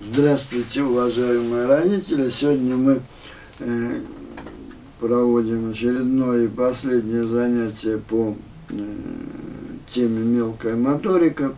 Здравствуйте, уважаемые родители! Сегодня мы э, проводим очередное и последнее занятие по э, теме мелкая моторика.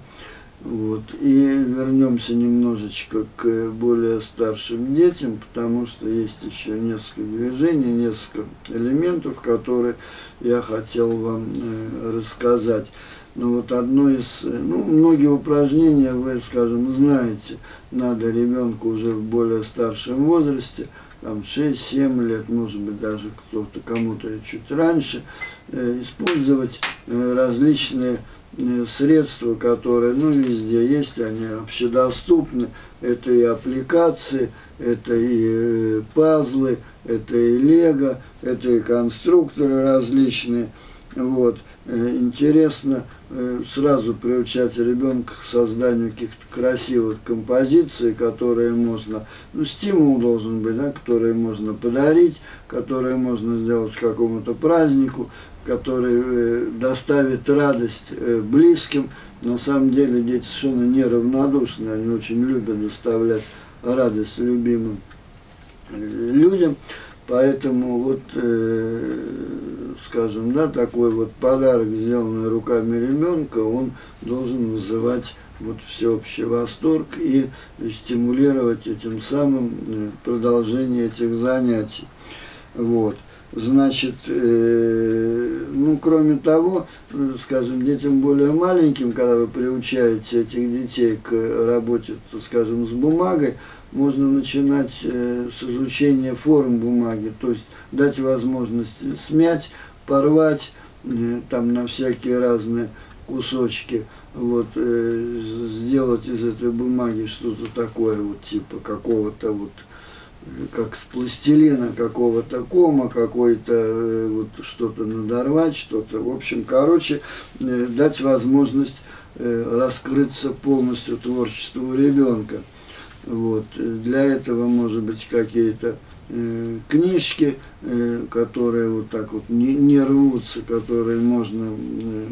Вот. И вернемся немножечко к более старшим детям, потому что есть еще несколько движений, несколько элементов, которые я хотел вам э, рассказать. Ну вот одно из, ну многие упражнения вы, скажем, знаете, надо ребенку уже в более старшем возрасте, там 6-7 лет, может быть даже кто-то, кому-то чуть раньше, э, использовать э, различные э, средства, которые, ну, везде есть, они общедоступны, это и аппликации, это и пазлы, это и лего, это и конструкторы различные, вот, интересно Э, сразу приучать ребенка к созданию каких-то красивых композиций, которые можно, ну, стимул должен быть, да, которые можно подарить, которые можно сделать какому-то празднику, который э, доставит радость э, близким. На самом деле дети совершенно неравнодушны, они очень любят доставлять радость любимым э, людям. Поэтому вот, э, скажем, да, такой вот подарок, сделанный руками ребенка, он должен вызывать вот всеобщий восторг и стимулировать этим самым э, продолжение этих занятий. Вот. Значит, э, ну, кроме того, скажем, детям более маленьким, когда вы приучаете этих детей к работе, скажем, с бумагой, можно начинать э, с изучения форм бумаги, то есть дать возможность смять, порвать э, там на всякие разные кусочки, вот, э, сделать из этой бумаги что-то такое, вот типа какого-то вот, как с пластилина какого-то кома, какой-то вот что-то надорвать, что-то, в общем, короче, дать возможность раскрыться полностью творчеству ребенка. Вот. Для этого, может быть, какие-то э, книжки, э, которые вот так вот не, не рвутся, которые можно э,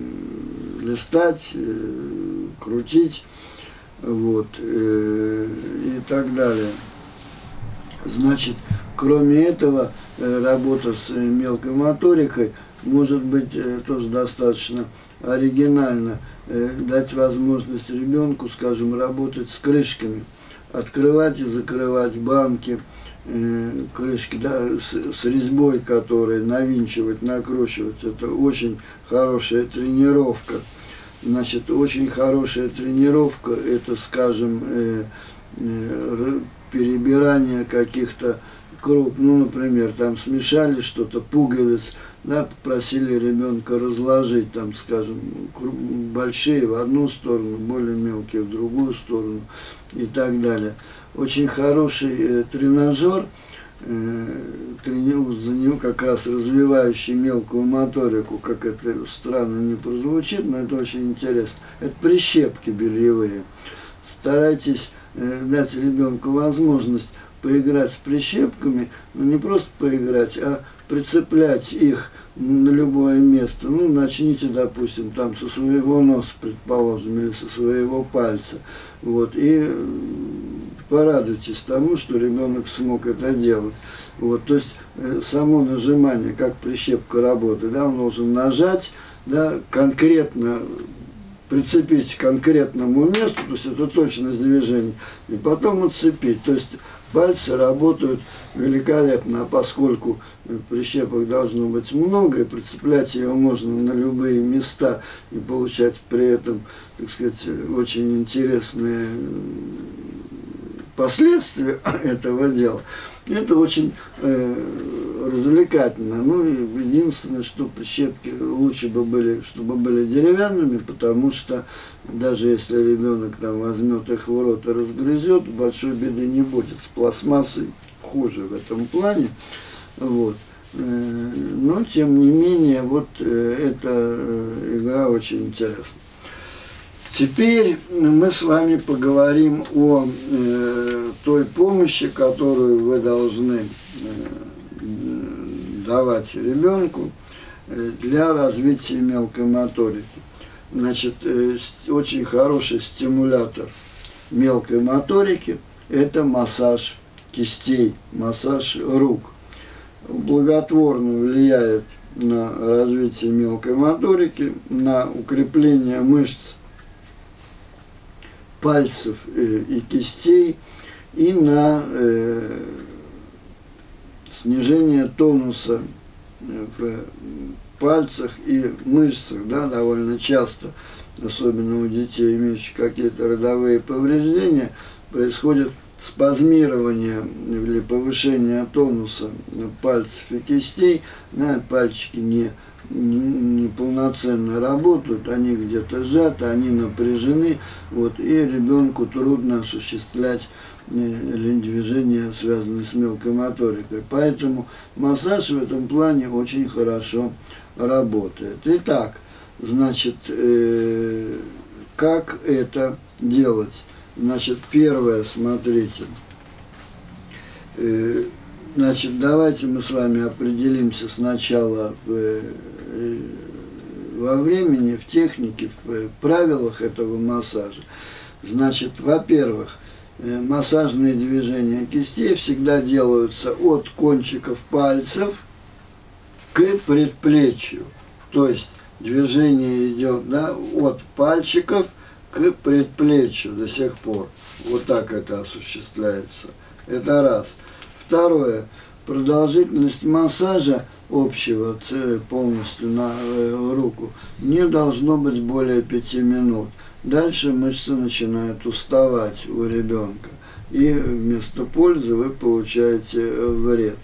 листать, э, крутить, вот, э, и так далее. Значит, кроме этого, э, работа с мелкой моторикой может быть э, тоже достаточно оригинально, э, дать возможность ребенку, скажем, работать с крышками – открывать и закрывать банки, э, крышки да, с, резьбой, которые навинчивать, накручивать. Это очень хорошая тренировка. Значит, очень хорошая тренировка, это, скажем, э, э, перебирание каких-то круг, ну, например, там смешали что-то, пуговиц, да, попросили ребенка разложить, там, скажем, большие в одну сторону, более мелкие в другую сторону и так далее. Очень хороший э, тренажер, э, трени, за него как раз развивающий мелкую моторику, как это странно не прозвучит, но это очень интересно. Это прищепки бельевые. Старайтесь э, дать ребенку возможность поиграть с прищепками, но не просто поиграть, а прицеплять их на любое место. Ну, начните, допустим, там со своего носа, предположим, или со своего пальца. Вот, и порадуйтесь тому, что ребенок смог это делать. Вот, то есть э, само нажимание, как прищепка работает, да, он должен нажать, да, конкретно прицепить к конкретному месту, то есть это точность движения, и потом отцепить. То есть пальцы работают великолепно, а поскольку прищепок должно быть много, и прицеплять ее можно на любые места и получать при этом, так сказать, очень интересные последствия этого дела. Это очень э, развлекательно. Ну, единственное, что прищепки лучше бы были, чтобы были деревянными, потому что даже если ребенок там возьмет их в рот и разгрызет, большой беды не будет. С пластмассой хуже в этом плане. Вот. Э, но, тем не менее, вот э, эта э, игра очень интересна. Теперь мы с вами поговорим о э, той помощи, которую вы должны э, давать ребенку для развития мелкой моторики. Значит, э, очень хороший стимулятор мелкой моторики это массаж кистей, массаж рук. Благотворно влияет на развитие мелкой моторики, на укрепление мышц пальцев э, и кистей и на э, снижение тонуса в пальцах и мышцах, да, довольно часто, особенно у детей, имеющих какие-то родовые повреждения, происходит спазмирование или повышение тонуса пальцев и кистей, да, пальчики не неполноценно работают, они где-то сжаты, они напряжены, вот, и ребенку трудно осуществлять э, движения, связанные с мелкой моторикой. Поэтому массаж в этом плане очень хорошо работает. Итак, значит, э, как это делать? Значит, первое, смотрите, э, значит, давайте мы с вами определимся сначала в во времени, в технике, в правилах этого массажа. Значит, во-первых, э, массажные движения кистей всегда делаются от кончиков пальцев к предплечью. То есть движение идет да, от пальчиков к предплечью до сих пор. Вот так это осуществляется. Это раз. Второе. Продолжительность массажа – общего полностью на э, руку не должно быть более пяти минут. Дальше мышцы начинают уставать у ребенка. И вместо пользы вы получаете э, вред.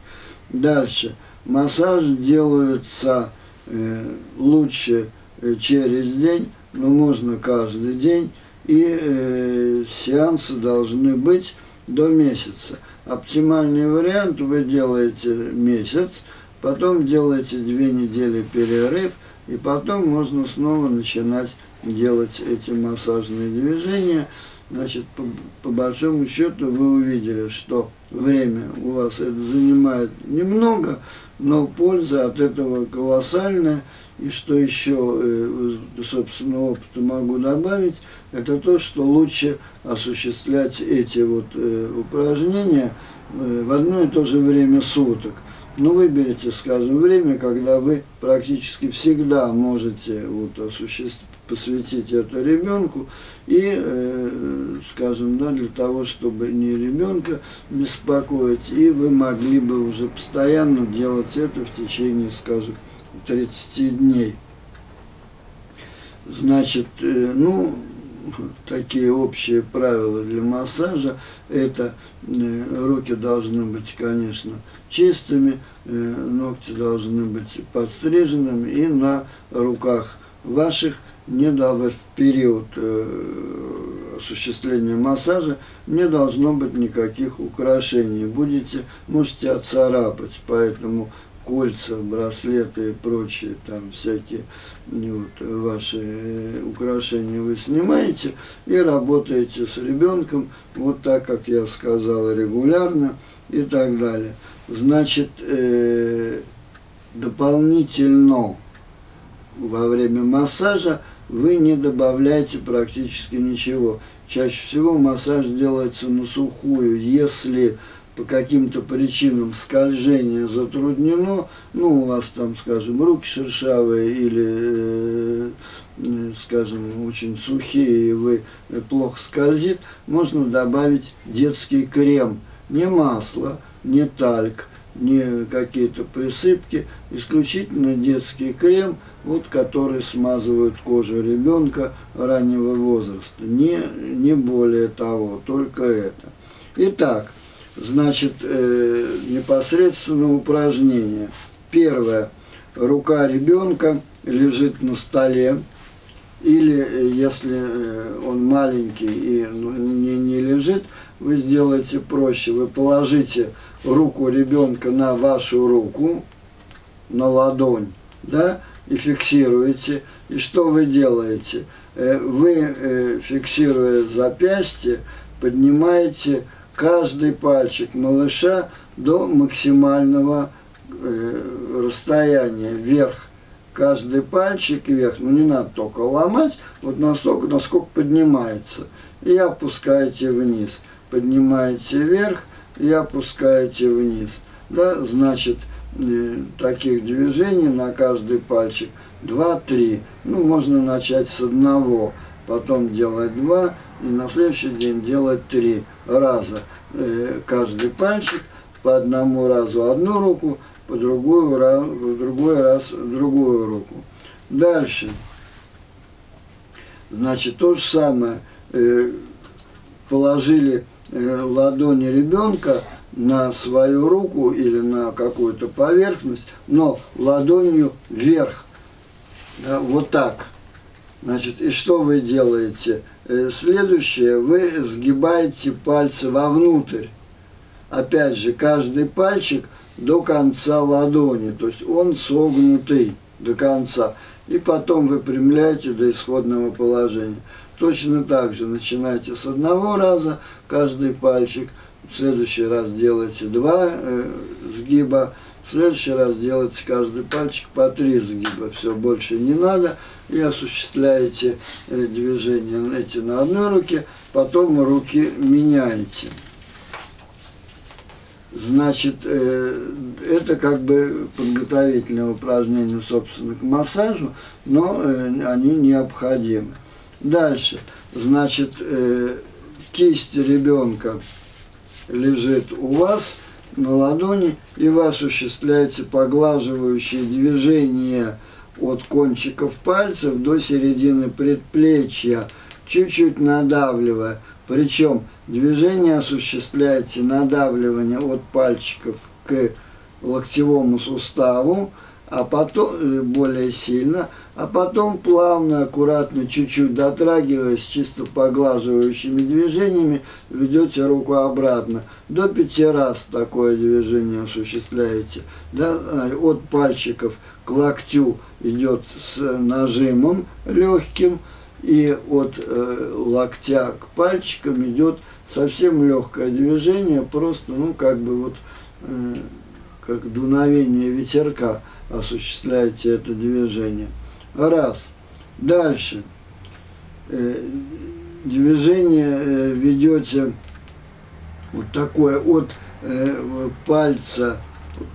Дальше. Массаж делается э, лучше через день, но можно каждый день. И сеансы должны быть до месяца. Оптимальный вариант вы делаете месяц, потом делаете две недели перерыв, и потом можно снова начинать делать эти массажные движения. Значит, по, по большому счету вы увидели, что время у вас это занимает немного, но польза от этого колоссальная. И что еще, э, собственно, опыта могу добавить, это то, что лучше осуществлять эти вот э, упражнения э, в одно и то же время суток. Ну, выберите, скажем, время, когда вы практически всегда можете вот, посвятить это ребенку и, э, скажем, да, для того, чтобы не ребенка беспокоить, и вы могли бы уже постоянно делать это в течение, скажем, 30 дней. Значит, э, ну, такие общие правила для массажа. Это э, руки должны быть, конечно, чистыми, э, ногти должны быть подстриженными и на руках ваших не в период осуществления массажа не должно быть никаких украшений. Будете, можете отцарапать, поэтому кольца, браслеты и прочие там всякие вот, ваши э, украшения вы снимаете и работаете с ребенком вот так, как я сказал, регулярно и так далее. Значит, э, дополнительно во время массажа вы не добавляете практически ничего. Чаще всего массаж делается на сухую, если по каким-то причинам скольжение затруднено, ну, у вас там, скажем, руки шершавые или, э, э, скажем, очень сухие, и вы плохо скользит, можно добавить детский крем, не масло, не тальк, не какие-то присыпки, исключительно детский крем, вот, который смазывает кожу ребенка раннего возраста. Не, не более того, только это. Итак, Значит, э, непосредственно упражнение. Первое. Рука ребенка лежит на столе. Или э, если э, он маленький и ну, не, не лежит, вы сделаете проще. Вы положите руку ребенка на вашу руку, на ладонь, да, и фиксируете. И что вы делаете? Э, вы, фиксируя запястье, поднимаете каждый пальчик малыша до максимального э, расстояния вверх. Каждый пальчик вверх, ну не надо только ломать, вот настолько, насколько поднимается. И опускаете вниз. поднимаете вверх и опускаете вниз. Да, значит, э, таких движений на каждый пальчик 2-3. Ну, можно начать с одного, потом делать два, и на следующий день делать три раза. Э, каждый пальчик по одному разу одну руку, по другую, в другой раз другую руку. Дальше. Значит, то же самое. Э, положили э, ладони ребенка на свою руку или на какую-то поверхность, но ладонью вверх. Да, вот так. Значит, и что вы делаете? Э, следующее, вы сгибаете пальцы вовнутрь. Опять же, каждый пальчик до конца ладони, то есть он согнутый до конца. И потом выпрямляете до исходного положения. Точно так же начинайте с одного раза каждый пальчик, в следующий раз делайте два э, сгиба, в следующий раз делайте каждый пальчик по три сгиба. Все, больше не надо. И осуществляете э, движения эти на одной руке, потом руки меняете. Значит, э, это как бы подготовительное упражнение, собственно, к массажу, но э, они необходимы. Дальше, значит, кисть ребенка лежит у вас на ладони, и вы осуществляете поглаживающие движения от кончиков пальцев до середины предплечья, чуть-чуть надавливая – причем движение осуществляется надавливание от пальчиков к локтевому суставу, а потом э, более сильно, а потом плавно, аккуратно, чуть-чуть дотрагиваясь, чисто поглаживающими движениями, ведете руку обратно. До пяти раз такое движение осуществляете. Да, э, от пальчиков к локтю идет с нажимом легким, и от э, локтя к пальчикам идет совсем легкое движение, просто, ну, как бы вот, э, как дуновение ветерка осуществляете это движение. Раз. Дальше. Э, движение э, ведете вот такое от э, пальца,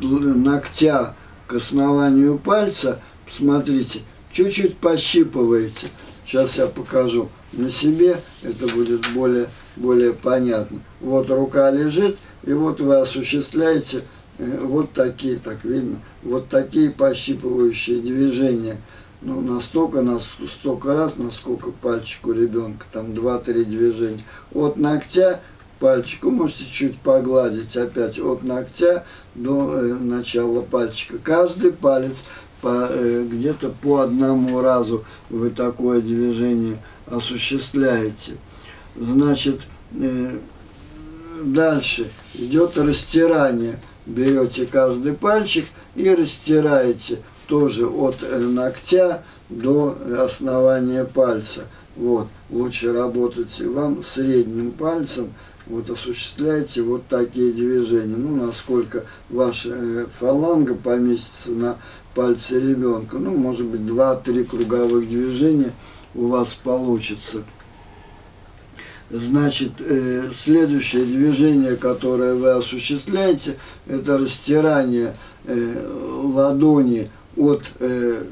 ногтя к основанию пальца, смотрите, чуть-чуть пощипываете – Сейчас я покажу на себе, это будет более, более понятно. Вот рука лежит, и вот вы осуществляете вот такие, так видно, вот такие пощипывающие движения. Ну, настолько, на столько раз, насколько пальчик у ребенка, там 2-3 движения. От ногтя пальчику можете чуть погладить опять от ногтя до э, начала пальчика. Каждый палец по, э, где-то по одному разу вы такое движение осуществляете. Значит, э, дальше идет растирание. Берете каждый пальчик и растираете тоже от э, ногтя до основания пальца. Вот, лучше работать вам средним пальцем, вот осуществляете вот такие движения. Ну, насколько ваша фаланга поместится на пальцы ребенка. Ну, может быть, два-три круговых движения у вас получится. Значит, э, следующее движение, которое вы осуществляете, это растирание э, ладони от э,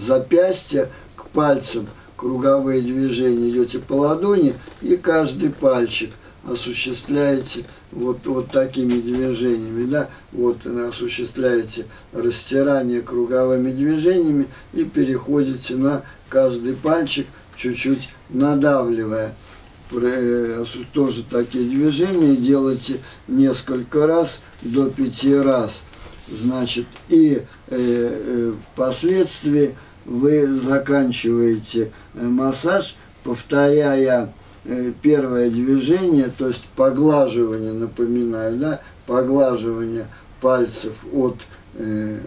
запястья к пальцам, круговые движения идете по ладони и каждый пальчик осуществляете вот, вот такими движениями, да, вот осуществляете растирание круговыми движениями и переходите на каждый пальчик, чуть-чуть надавливая. Э, тоже такие движения делайте несколько раз, до пяти раз. Значит, и э, э, впоследствии вы заканчиваете э, массаж, повторяя первое движение, то есть поглаживание, напоминаю, да, поглаживание пальцев от э,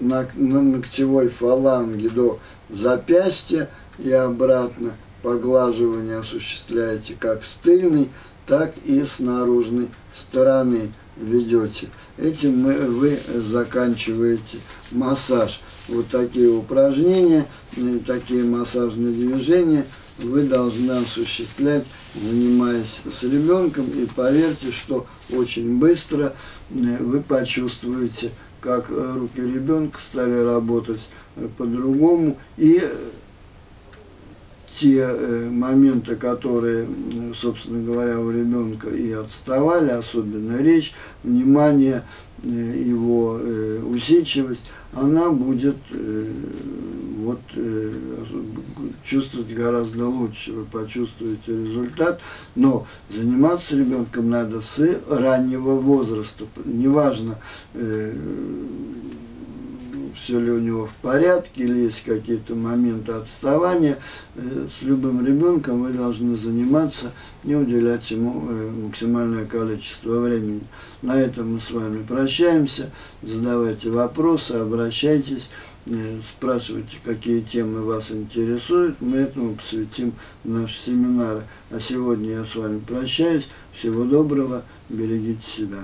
ногтевой фаланги до запястья и обратно. Поглаживание осуществляете как с тыльной, так и с наружной стороны ведете. Этим вы заканчиваете массаж. Вот такие упражнения, такие массажные движения – вы должны осуществлять, занимаясь с ребенком. И поверьте, что очень быстро э, вы почувствуете, как э, руки ребенка стали работать э, по-другому. И те моменты, которые, собственно говоря, у ребенка и отставали, особенно речь, внимание, его усидчивость, она будет вот э, чувствовать гораздо лучше, вы почувствуете результат, но заниматься ребенком надо с раннего возраста, неважно, э, все ли у него в порядке, или есть какие-то моменты отставания, э, с любым ребенком вы должны заниматься, не уделять ему э, максимальное количество времени. На этом мы с вами прощаемся, задавайте вопросы, обращайтесь. Э, спрашивайте, какие темы вас интересуют, мы этому посвятим наши семинары. А сегодня я с вами прощаюсь. Всего доброго, берегите себя.